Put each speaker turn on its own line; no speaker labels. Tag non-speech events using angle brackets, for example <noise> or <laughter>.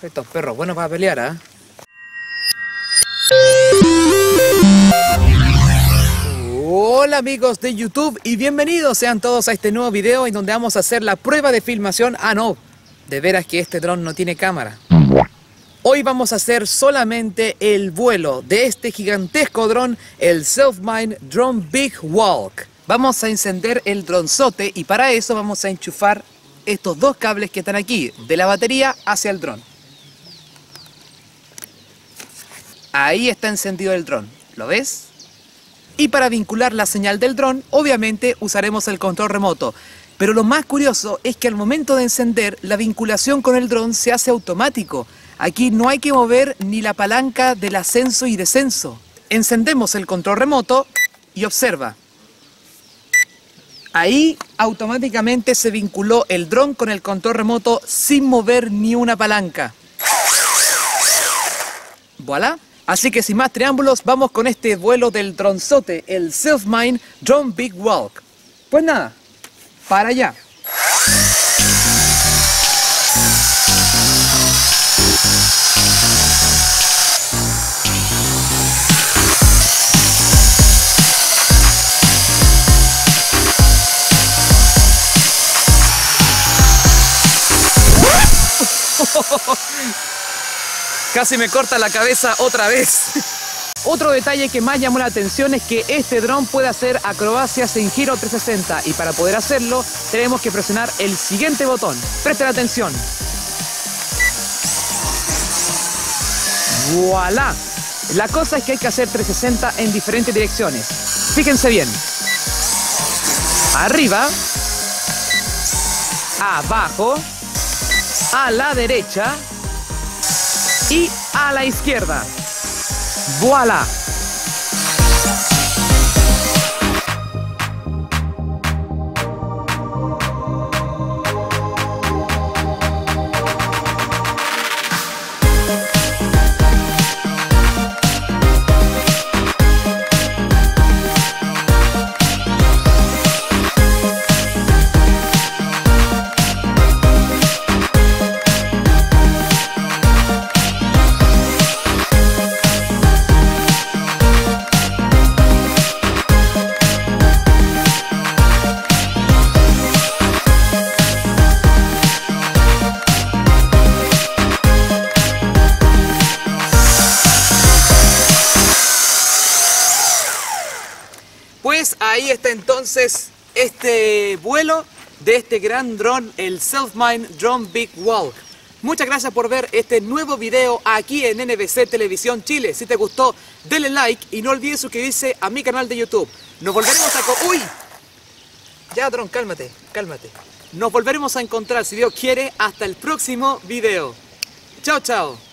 Estos perros buenos para pelear, ¿ah? Hola amigos de YouTube y bienvenidos sean todos a este nuevo video en donde vamos a hacer la prueba de filmación. Ah no, de veras que este dron no tiene cámara. Hoy vamos a hacer solamente el vuelo de este gigantesco dron, el Selfmine Drone Big Walk. Vamos a encender el dronzote y para eso vamos a enchufar estos dos cables que están aquí, de la batería hacia el dron. Ahí está encendido el dron, ¿lo ves? Y para vincular la señal del dron, obviamente usaremos el control remoto. Pero lo más curioso es que al momento de encender, la vinculación con el dron se hace automático. Aquí no hay que mover ni la palanca del ascenso y descenso. Encendemos el control remoto y observa. Ahí automáticamente se vinculó el dron con el control remoto sin mover ni una palanca. Voilà. Así que sin más triángulos, vamos con este vuelo del dronzote, el Selfmine Drone Big Walk. Pues nada, para allá. <laughs> Casi me corta la cabeza otra vez. <laughs> Otro detalle que más llamó la atención es que este dron puede hacer acrobacias en giro 360 y para poder hacerlo tenemos que presionar el siguiente botón. Presten atención. ¡Voilà! La cosa es que hay que hacer 360 en diferentes direcciones. Fíjense bien. Arriba. Abajo. A la derecha y a la izquierda. ¡Voilà! Pues ahí está entonces este vuelo de este gran dron, el Selfmine Drone Big Walk. Muchas gracias por ver este nuevo video aquí en NBC Televisión Chile. Si te gustó, denle like y no olvides suscribirse a mi canal de YouTube. Nos volveremos a... ¡Uy! Ya, dron, cálmate, cálmate. Nos volveremos a encontrar, si Dios quiere, hasta el próximo video. Chao, chao.